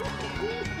Woo!